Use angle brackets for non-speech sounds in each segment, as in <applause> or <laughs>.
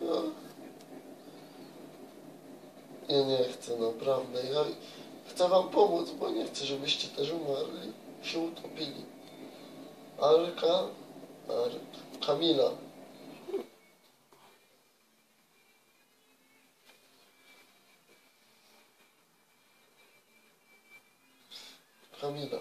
No. Ja nie chcę, naprawdę. Ja chcę wam pomóc, bo nie chcę, żebyście też umarli, się utopili. Arka, Arka, Kamila. Kamila.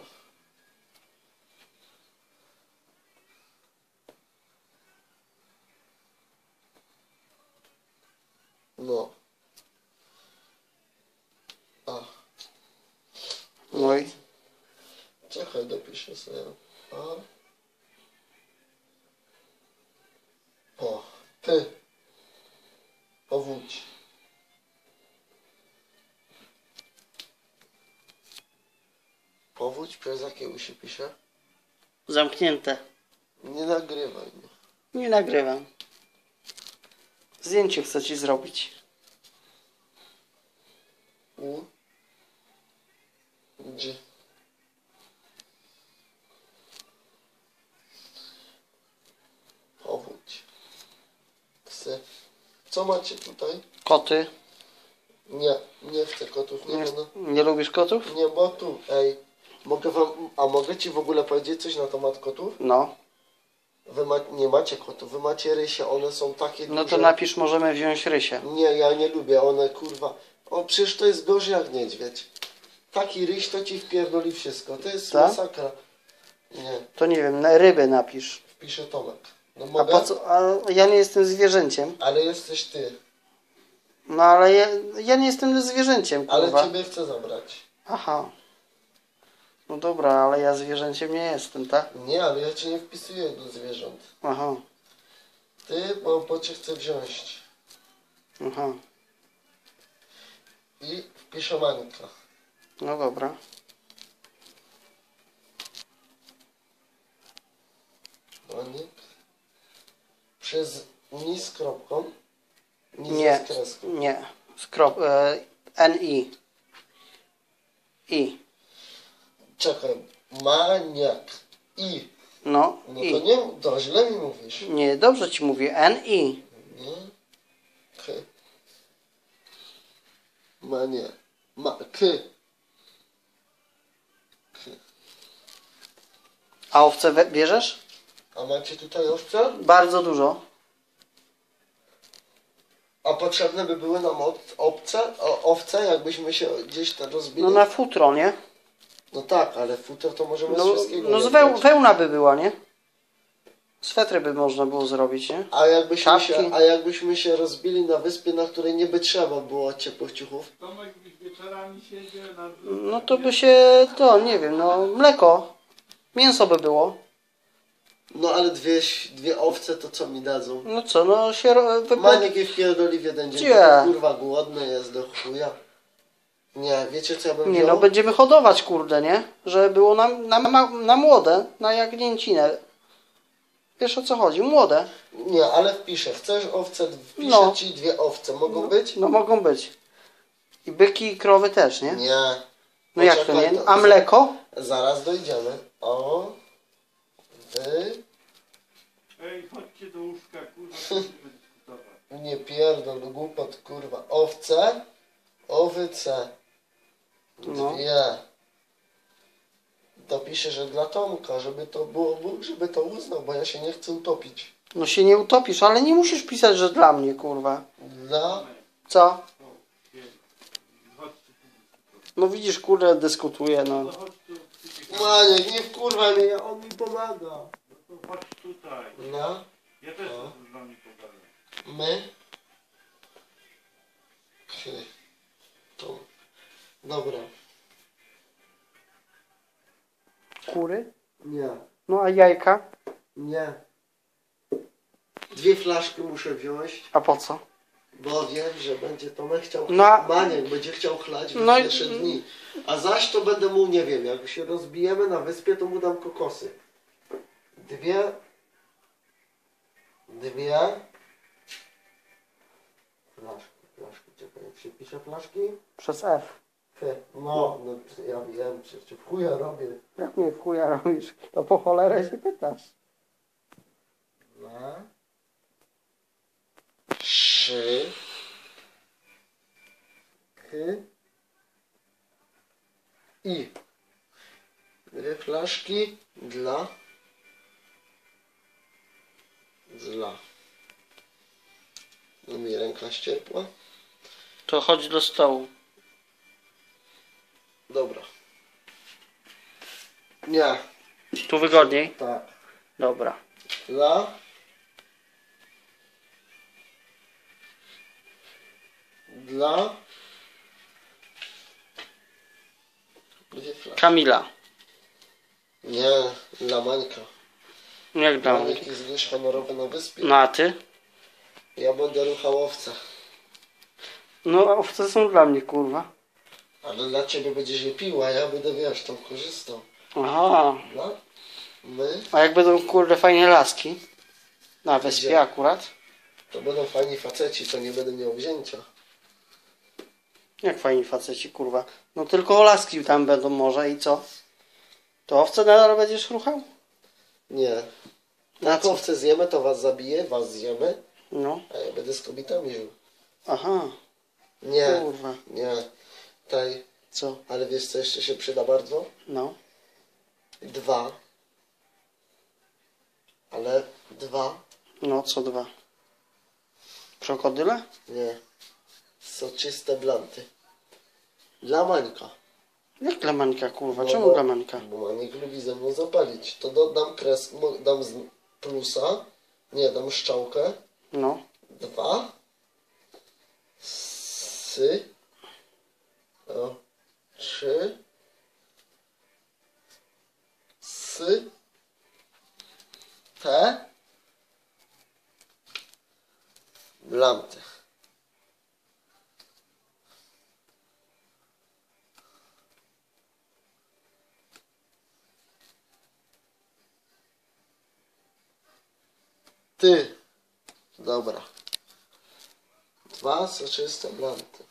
No. A, No i dopiszę sobie. A. O, ty. Powódź. Powódź przez jakie uszy pisze? zamknięte. Nie nagrywaj mnie. Nie nagrywam. Zdjęcie chcę ci zrobić. U. Gdzie? Powódź. Chcę. Co macie tutaj? Koty. Nie, nie chcę kotów, nie Nie, będę. nie lubisz kotów? Nie, bo tu, ej. Mogę wam, a mogę ci w ogóle powiedzieć coś na temat kotów? No. Wy ma, nie macie kotów, wy macie rysie, one są takie No duże. to napisz, możemy wziąć rysie. Nie, ja nie lubię, one kurwa. O, przecież to jest gorzej jak niedźwiedź. Taki ryś to ci wpierdoli wszystko, to jest Tak? masakra. Nie, To nie wiem, na ryby napisz. wpiszę Tomek. No A mogę, po co? A ja nie jestem zwierzęciem. ale jesteś ty. No ale ja, ja nie jestem zwierzęciem, Ale kurwa. ciebie chcę zabrać. Aha. No dobra, ale ja zwierzęciem nie jestem, tak? Nie, ale ja cię nie wpisuję do zwierząt. Aha. Ty, bo, bo cię chcę wziąć. Aha. I wpiszę Mańka. No dobra. Przez ni z kropką. Ni Nie, z kreską. nie. Skrop, e, NI. I. Czekaj. Maniak. I. No, No to I. nie, to źle mi mówisz. Nie, dobrze ci mówię. NI. Nie? K. Ma nie. Ma. K. K. A owce bierzesz? A macie tutaj owce? Bardzo dużo. A potrzebne by były nam ob- obce, o, owce, jakbyśmy się gdzieś tam rozbili? No na futro, nie? No tak, ale futer to możemy z No, wszystkiego no z weł, wełna by była, nie? Swetry by można było zrobić, nie? A jakbyśmy, się, a jakbyśmy się rozbili na wyspie, na której nie by trzeba było ciepłych ciuchów? No to by się, to nie wiem, no mleko. Mięso by było. No ale dwie, dwie owce to co mi dadzą? No co, no się wypo... Maniek je wpierdoli w jeden dzień, to kurwa głodny jest do chuja. Nie, wiecie co ja bym Nie wziął? no, będziemy hodować, kurde, nie? Że było na, na, na, na młode, na jagnięcinę. Wiesz o co chodzi? Młode. Nie, ale wpiszę. Chcesz owce? Wpiszę No. ci dwie owce. Mogą być? No mogą być. I byki i krowy też, nie? Nie. No jak to Poczekaj, nie? A mleko? Zaraz dojdziemy. O. Wy. Ej, chodźcie do łóżka, kurwa, <laughs> będziemy dyskutować. Nie pierdol, głupot, kurwa. Owce. Owyce. No. Dwie. To pisze, że dla Tomka, żeby to było, Bóg, żeby to uznał, bo ja się nie chcę utopić. No się nie utopisz, ale nie musisz pisać, że dla mnie, kurwa. Dla... Co? O, siedź. Chodźcie tu dyskutować. No widzisz, kurde, dyskutuję, no. No chodź tu, Maniek, nie mnie, on mi pomaga. No to chodź tutaj. No. Ja też O. z wami pogadam. My? Hy. <laughs> To. Dobra. Kury? Nie. No a jajka? Nie. Dwie flaszki muszę wziąć, A po co? bo wiem, że będzie Tomek chciał No a- Maniek będzie chciał chlać w No i- pierwsze dni. A zaś to będę mu, nie wiem, jak się rozbijemy na wyspie, to mu dam kokosy. Dwie. Dwie. Flaszki, flaszki, czekaj, jak się pisze flaszki? Przez F. Fe. No, no ja wiem, przecież w chuja robię. Jak mnie w chuja robisz, to po cholerę się pytasz. Dwa. Trzy. trzy, k, i. Dwie flaszki dla, dla. No mi ręka ścierpła. To chodź do stołu. Dobra. Nie, Tu wygodniej? tak. Dobra. Dla. Dla. Gdzie flash? Kamila. Nie, dla Mańka. Jak gość honorowy na wyspie. No a ty? Ja będę ruchał owce. No owce są dla mnie, kurwa. Ale dla ciebie będziesz je pił, a ja będę, wiesz, tam korzystał. Aha. No. My A jak będą, kurde, fajne laski? Na wyspie Gdzie? akurat? to będą fajni faceci, co nie będę miał wzięcia. Jak fajni faceci, kurwa. No tylko laski tam będą może i co? To owce nadal będziesz ruchał? Nie. Na Jak co? owce zjemy, to was zabiję, was zjemy, No. a ja będę z kobietami żył. Aha. Nie, Kurwa. nie. Taj, Co? ale wiesz co jeszcze się przyda bardzo? No. Dwa. Ale dwa? No, co dwa? Krokodyle? Nie. Soczyste blanty. Dla Mańka. Jak dla Mańka, kurwa? No Czemu bo-? Bo Mańek lubi ze mną zapalić. To dodam kres, mo- dam z plusa. Nie, dam szczałkę. No. Dwa. Sy. O. Trzy. Sy. Te. Blanty. Ty. Dobra. Dwa soczyste blanty.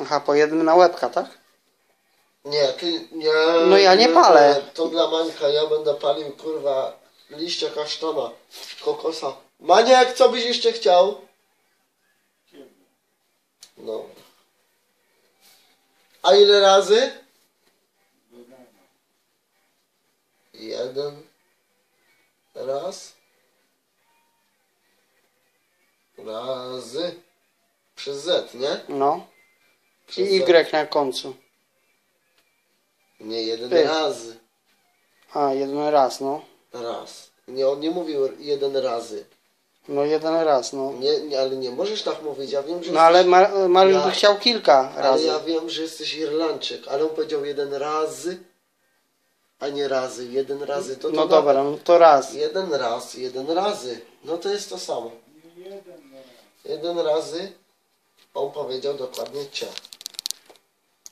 Aha, po jednym na łebka, tak? Nie, ty nie. No ja nie palę. To dla Mańka, ja będę palił kurwa liście kasztana, kokosa. Maniak, co byś jeszcze chciał? No. A ile razy? Jeden. Raz. Razy. Przez Z, nie? No. Przez I Z. Y na końcu. Nie, jeden Ty. razy. A, jeden raz, no. Raz. Nie, on nie mówił jeden razy. No jeden raz, no. Nie, nie, ale nie możesz tak mówić. Ja wiem, że No ale jesteś, Mar- Mariusz Ja- by chciał kilka ale razy. ja wiem, że jesteś Irlandczyk, ale on powiedział jeden razy, a nie razy. Jeden razy to to No na- dobra, no to raz. Jeden raz, jeden razy. No to jest to samo. Jeden razy on powiedział dokładnie cię.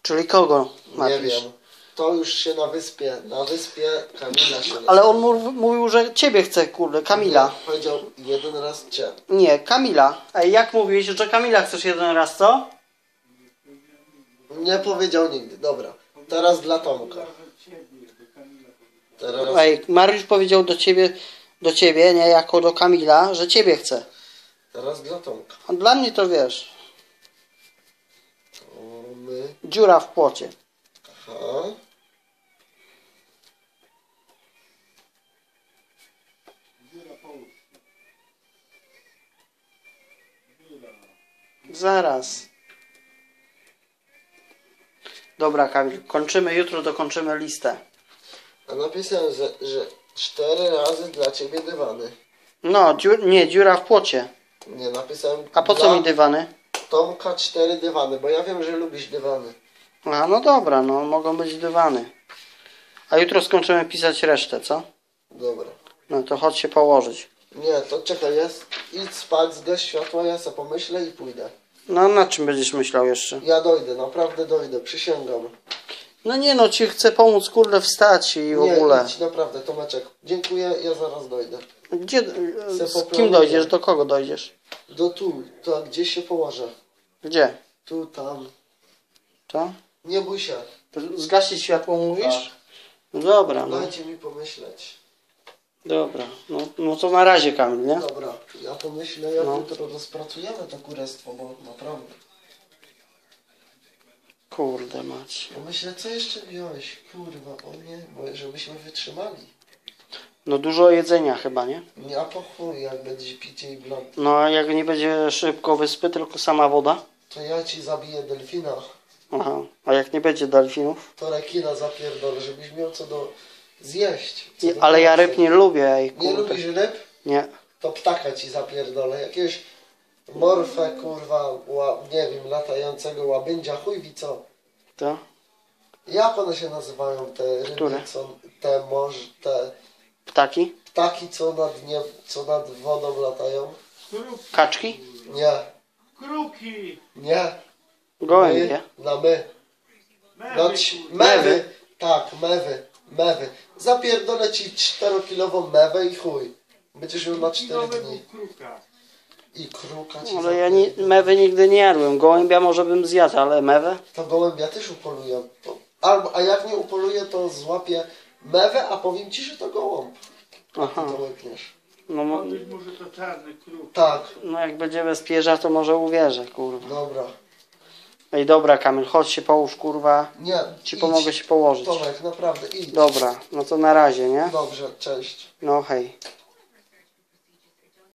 Czyli kogo Nie napisz? wiem. To już się na wyspie, na wyspie Kamila się Ale on mów- mówił, że ciebie chce, kurde, Kamila. Nie, Powiedział jeden raz cię. Nie, Kamila. Ej, jak mówiłeś, że Kamila chcesz jeden raz, co? Nie powiedział nigdy. Dobra. Teraz dla Tomka. Teraz Ej, Mariusz powiedział do ciebie, do ciebie, nie jako do Kamila, że ciebie chce. Teraz dla Tomka. A dla mnie to wiesz, my. dziura w płocie. Aha. Zaraz. Dobra, Kamil, kończymy jutro, dokończymy listę. A napisałem, że, że cztery razy dla ciebie dywany. No, dziur, nie, dziura w płocie. Nie, napisałem. A po co dla mi dywany? Tomka cztery dywany, bo ja wiem, że lubisz dywany. A, no dobra, no, mogą być dywany. A jutro skończymy pisać resztę, co? Dobra. No to chodź się położyć. Nie, to czekaj, jest. Idź spać, zgaś światło, ja sobie pomyślę i pójdę. No, nad czym będziesz myślał jeszcze? Ja dojdę, naprawdę dojdę, przysięgam. No nie no, ci chcę pomóc, kurde, wstać i w Nie, ogóle. idź, naprawdę, Tomeczek. Dziękuję, ja zaraz dojdę. Gdzie, Se z kim dojdziesz, do kogo dojdziesz? Do tu, to gdzieś się położę. Gdzie? Tu, tam. To? Nie bój się. Zgasić światło mówisz? Tak. No dobra, no. Dajcie mi pomyśleć. Dobra, no, no to na razie Kamil, nie? Dobra, ja pomyślę, jak No. jutro rozpracujemy to kurestwo, bo naprawdę. Kurde mać. Pomyślę, co jeszcze wziąłeś? Kurwa, o nie, bo żebyśmy wytrzymali. No dużo jedzenia chyba, nie? Nie, a po chuj, jak będzie picie i blat, No a jak nie będzie szybko wyspy, tylko sama woda? to ja ci zabiję delfina, Aha. A jak nie będzie delfinów? to rekina zapierdolę, żebyś miał co do zjeść. Co I, do ale ja pracy. ryb nie lubię, ej Nie kurde. lubisz ryb? Nie. To ptaka ci zapierdolę. Jakiegoś morfę, kurwa, ła, nie wiem, latającego łabędzia, chuj wie co. To? Jak one się nazywają, te ryby, Które? co, te morz, te Ptaki? ptaki, co nad, nie, co nad wodą latają? Kruki. Kaczki? Nie, Kruki. nie. Gołębie? My, na my. Mewy, No, ci- mewy. Tak, mewy, mewy. Zapierdolę ci 4-kilową mewę i chuj. Będziesz ją na 4 Kilowego dni. kruka. I kruka ci Ale ja zapierdolę. mewy nigdy nie jadłem. Gołębia może bym zjadł, ale mewę? To gołębia też upoluję. Albo, a jak nie upoluję, to złapię mewę, a powiem ci, że to gołąb. Aha. Ty to łykniesz. No, mo- może to czarny kruk. Tak, no jak będzie bez pierza, to może uwierzę, kurwa. dobra. Ej, dobra Kamil, chodź się połóż, kurwa. Nie, Ci idź. pomogę się położyć. Tomek, naprawdę, idź. Dobra, no to na razie, nie? Dobrze, cześć. No hej.